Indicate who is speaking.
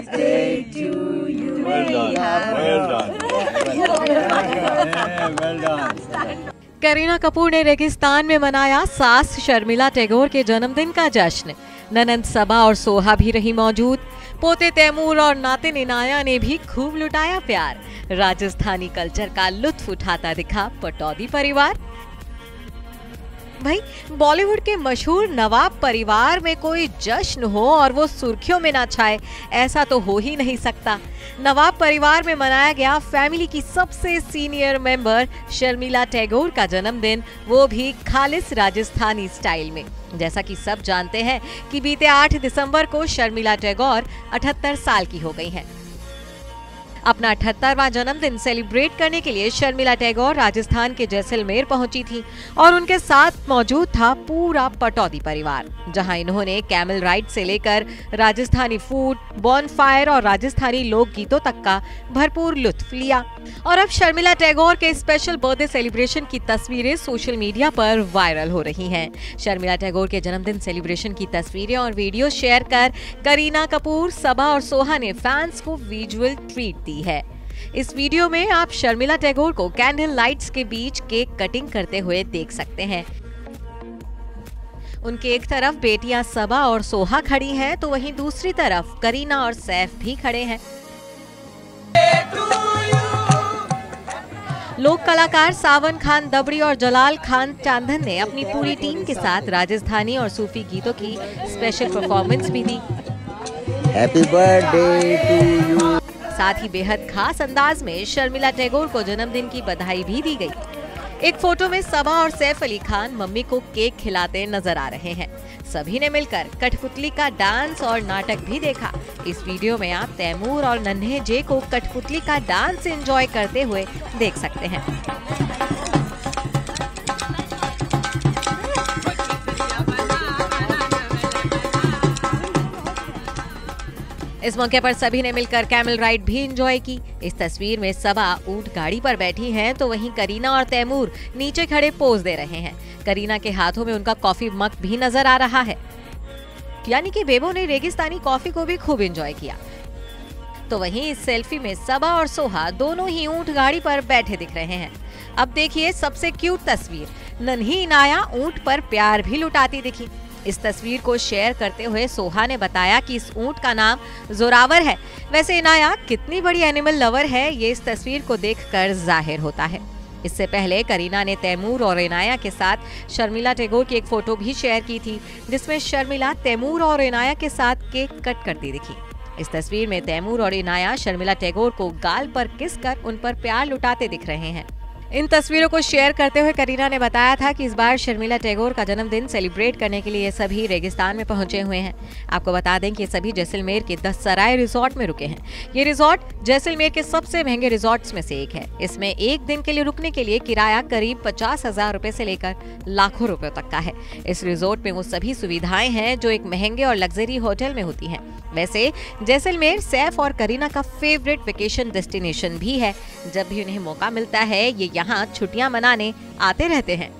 Speaker 1: birthday to you.
Speaker 2: Well done. Well done. Well done.
Speaker 3: Kareena Kapoor ने रेगिस्तान में मनाया सास शर्मिला टैगोर के जन्मदिन का जश्न ननंद सबा और सोहा भी रही मौजूद पोते तैमूर और नाते इनाया ने भी खूब लुटाया प्यार राजस्थानी कल्चर का लुत्फ उठाता दिखा पटौदी परिवार भाई, बॉलीवुड के मशहूर नवाब परिवार में कोई जश्न हो और वो सुर्खियों में ना छाए, ऐसा तो हो ही नहीं सकता। नवाब परिवार में मनाया गया फैमिली की सबसे सीनियर मेंबर शर्मिला टैगोर का जन्मदिन, वो भी खालिस राजस्थानी स्टाइल में। जैसा कि सब जानते हैं कि बीते 8 दिसंबर को शर्मिला टैगोर 78 साल की हो गई हैं। अपना अठहत्तरवा जन्मदिन सेलिब्रेट करने के लिए शर्मिला टैगोर राजस्थान के जैसलमेर पहुँची थी और उनके साथ मौजूद था पूरा पटौदी परिवार, जहाँ इन्होंने कैमल राइड से लेकर राजस्थानी फ़ूड बॉन फायर और राजस्थानी लोकगीतों तक का भरपूर लुत्फ लिया। और अब शर्मिला टैगोर के स्पेशल बर्थडे सेलिब्रेशन की तस्वीरें सोशल मीडिया पर वायरल हो रही हैं। शर्मिला टैगोर के जन्मदिन सेलिब्रेशन की तस्वीरें और वीडियो शेयर कर करीना कपूर, सबा और सोहा ने फैंस को विजुअल ट्रीट दी है। इस वीडियो में आप शर्मिला टैगोर को कैंडल लाइट्स के बीच केक कटिंग करते हुए देख सकते हैं। उनके एक तरफ़ बेटियाँ सबा और सोहा खड़ी हैं तो वहीं दूसरी तरफ़ करीना और सैफ भी खड़े हैं। लोक कलाकार सावन खान, दबड़ी और जलाल खान चांदन ने अपनी पूरी टीम के साथ राजस्थानी और सूफी गीतों की स्पेशल परफॉर्मेंस भी दी।
Speaker 1: Happy birthday to you.
Speaker 3: साथ ही बेहद खास अंदाज में शर्मिला टैगोर को जन्मदिन की बधाई भी दी गई। एक फ़ोटो में सबा और सैफ अली खान मम्मी को केक खिलाते नज़र आ रहे हैं। सभी ने मिलकर कठपुतली का डांस और नाटक भी देखा। इस वीडियो में आप तैमूर और नन्हे जे को कठपुतली का डांस एंजॉय करते हुए देख सकते हैं। इस मौके पर सभी ने मिलकर कैमल राइड भी एंजॉय की। इस तस्वीर में सबा ऊँट गाड़ी पर बैठी हैं तो वहीं करीना और तैमूर नीचे खड़े पोज दे रहे हैं। करीना के हाथों में उनका कॉफ़ी मग भी नज़र आ रहा है। यानी कि बेबो ने रेगिस्तानी कॉफ़ी को भी खूब एंजॉय किया। तो वहीं इस सेल्फी में सबा और सोहा दोनों ही ऊँट गाड़ी पर बैठे दिख रहे हैं। अब देखिए सबसे क्यूट तस्वीर। नन्ही नाया ऊँट पर प्यार भी लुटाती दिखी। इस तस्वीर को शेयर करते हुए सोहा ने बताया कि इस ऊँट का नाम जोरावर है। वैसे इनाया, कितनी बड़ी एनिमल लवर है, ये इस तस्वीर को देखकर ज़ाहिर होता है। इससे पहले करीना ने तैमूर और इनाया के साथ शर्मिला टैगोर की एक फ़ोटो भी शेयर की थी, जिसमें शर्मिला तैमूर और इनाया के साथ केक कट करती दिखी। इस तस्वीर में तैमूर और इनाया शर्मिला टैगोर को गाल पर किस कर उन पर प्यार लुटाते दिख रहे हैं। इन तस्वीरों को शेयर करते हुए करीना ने बताया था कि इस बार शर्मिला टैगोर का जन्मदिन सेलिब्रेट करने के लिए सभी रेगिस्तान में पहुँचे हुए हैं। आपको बता दें कि ये सभी जैसलमेर के दस सराय रिजॉर्ट में रुके हैं। ये रिजॉर्ट जैसलमेर के सबसे महँगे रिजॉर्ट्स में से एक है। इसमें एक दिन के लिए रुकने के लिए किराया करीब पचास हज़ार से लेकर लाखों रुपए तक का है। इस रिजॉर्ट में वो सभी सुविधाएँ हैं जो एक महँगे और लग्जरी होटल में होती हैं। वैसे जैसलमेर, सैफ और करीना का फेवरेट वेकेशन डेस्टिनेशन भी है। जब भी उन्हें मौका मिलता है, ये यहाँ छुट्टियाँ मनाने आते रहते हैं।